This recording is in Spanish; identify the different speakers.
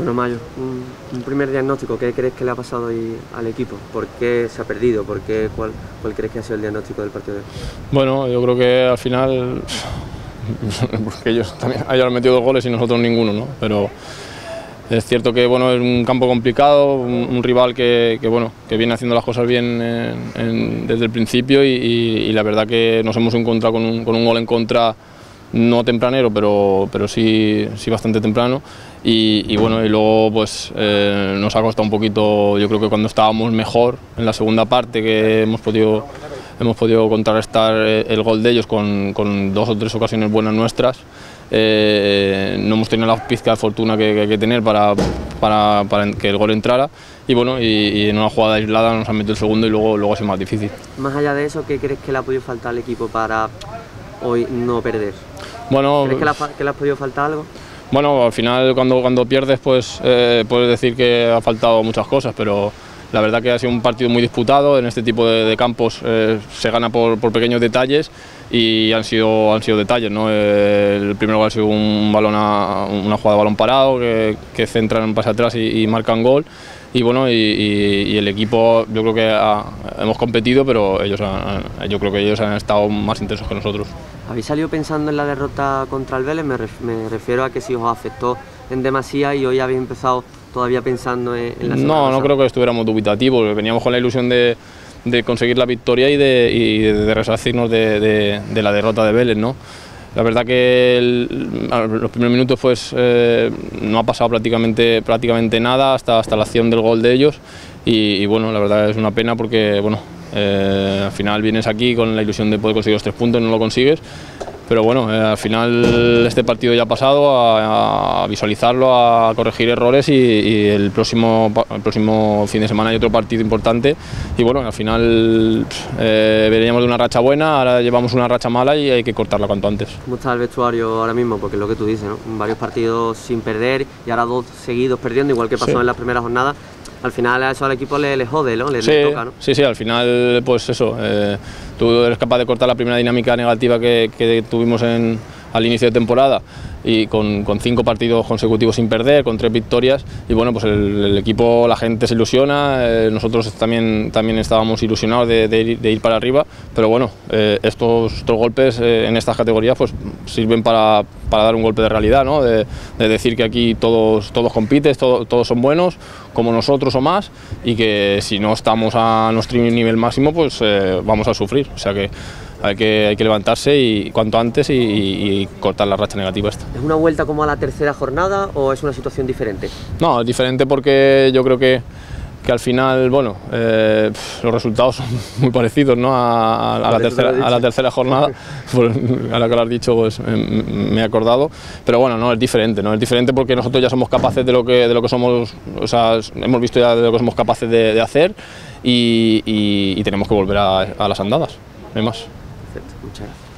Speaker 1: Bueno, Mayo, un, primer diagnóstico, ¿qué crees que le ha pasado hoy al equipo? ¿Por qué se ha perdido? ¿Por qué, cuál, ¿Cuál crees que ha sido el diagnóstico del partido de hoy?
Speaker 2: Bueno, yo creo que al final, porque ellos también hayan metido dos goles y nosotros ninguno, ¿no? Pero es cierto que bueno, es un campo complicado, un, rival que, bueno, que viene haciendo las cosas bien desde el principio y, la verdad que nos hemos encontrado con un, con un gol en contra no tempranero, pero, pero sí, sí bastante temprano. Y, bueno, y luego pues eh, nos ha costado un poquito, yo creo que cuando estábamos mejor en la segunda parte, que hemos podido, hemos podido contrarrestar eh, el gol de ellos con, con dos o tres ocasiones buenas nuestras, eh, no hemos tenido la pizca de fortuna que, hay que tener para, para, que el gol entrara y bueno, y, en una jugada aislada nos han metido el segundo y luego, luego ha sido más difícil.
Speaker 1: Más allá de eso, ¿qué crees que le ha podido faltar al equipo para hoy no perder?
Speaker 2: Bueno,
Speaker 1: ¿Crees que le, ha, que le ha podido faltar algo?
Speaker 2: Bueno, al final cuando, cuando pierdes pues eh, puedes decir que ha faltado muchas cosas, pero la verdad que ha sido un partido muy disputado, en este tipo de, campos eh, se gana por, pequeños detalles y han sido, han sido detalles. ¿no? El primer gol ha sido un balón una jugada de balón parado que, que centran en pase atrás y, marcan gol. Y bueno, y, el equipo yo creo que hemos competido, pero ellos yo creo que ellos han estado más intensos que nosotros.
Speaker 1: ¿Habéis salido pensando en la derrota contra el Vélez? Me, refiero a que si os afectó en demasía y hoy habéis empezado todavía pensando en, la
Speaker 2: No, no creo que estuviéramos dubitativos, veníamos con la ilusión de, conseguir la victoria y de, de, resarcirnos de, la derrota de Vélez, ¿no? La verdad que los primeros minutos pues eh, no ha pasado prácticamente, nada hasta, hasta la acción del gol de ellos y, y bueno, la verdad es una pena porque bueno, eh, al final vienes aquí con la ilusión de poder conseguir los tres puntos, no lo consigues. Pero bueno, eh, al final este partido ya ha pasado a, visualizarlo, a corregir errores y, el, próximo, el próximo fin de semana hay otro partido importante. Y bueno, al final eh, veníamos de una racha buena, ahora llevamos una racha mala y hay que cortarla cuanto antes.
Speaker 1: ¿Cómo está el vestuario ahora mismo? Porque es lo que tú dices, ¿no? varios partidos sin perder y ahora dos seguidos perdiendo, igual que pasó en las primeras jornadas al final a eso al equipo le, jode, ¿no? Le,
Speaker 2: sí,
Speaker 1: toca, ¿no?
Speaker 2: Sí, sí, al final, pues eso, eh, tú eres capaz de cortar la primera dinámica negativa que, que tuvimos en, al inicio de temporada y con, cinco partidos consecutivos sin perder, con tres victorias y bueno, pues el, equipo, la gente se ilusiona, eh, nosotros también, también estábamos ilusionados de, ir, para arriba, pero bueno, eh, estos, golpes eh, en estas categorías pues sirven para, dar un golpe de realidad, ¿no? de, decir que aquí todos, todos compiten, todos son buenos, como nosotros o más, y que si no estamos a nuestro nivel máximo, pues vamos a sufrir, o sea que hay que, hay que levantarse y cuanto antes y, cortar la racha negativa esta.
Speaker 1: ¿Es una vuelta como a la tercera jornada o es una situación diferente?
Speaker 2: No, es diferente porque yo creo que, que al final, bueno, eh, los resultados son muy parecidos ¿no? a, la tercera, a, la tercera, jornada, a la que lo has dicho pues, me he acordado, pero bueno, no, es diferente, ¿no? es diferente porque nosotros ya somos capaces de lo que, de lo que somos, o sea, hemos visto ya de lo que somos capaces de, hacer y, y, tenemos que volver a, a las andadas, no hay más.
Speaker 1: Perfecto, muchas gracias.